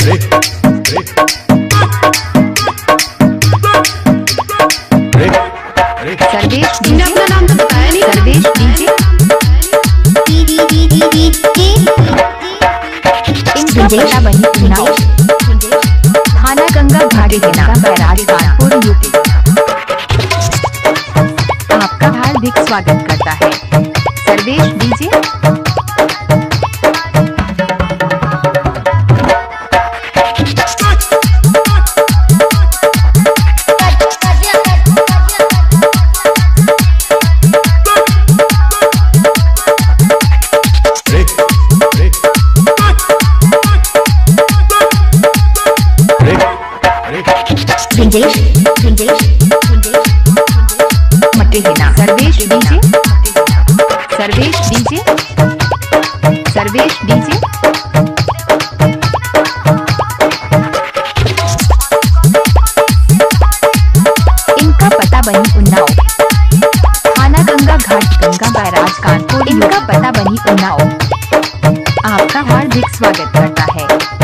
सर्वेश तुमने अपना नाम तो बताया नहीं। सर्वेश थाना गंगा घाट हिना बैराज कानपुर यूपी। आपका हार्दिक स्वागत करता है। सर्वेश डीजे मटे Hina Sarvesh DJ Sarvesh DJ Sarvesh DJ इनका पता बनी उन्नाव। थाना गंगा घाट, गंगा बैराज, कानपुर, इनका पता बनी उन्नाव। आपका हार्दिक स्वागत करता है।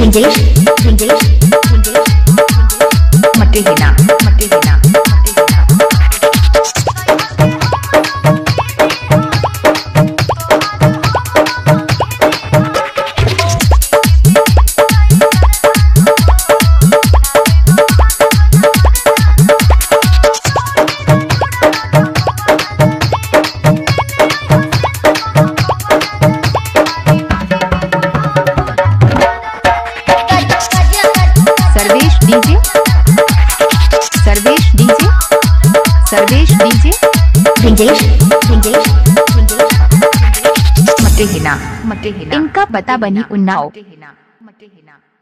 मटे हिना मटे हिना इनका पता बनी उन्नाव।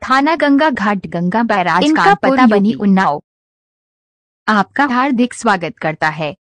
थाना गंगा घाट गंगा बैराज इनका पता बनी उन्नाव। आपका हार्दिक स्वागत करता है।